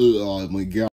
Oh my god.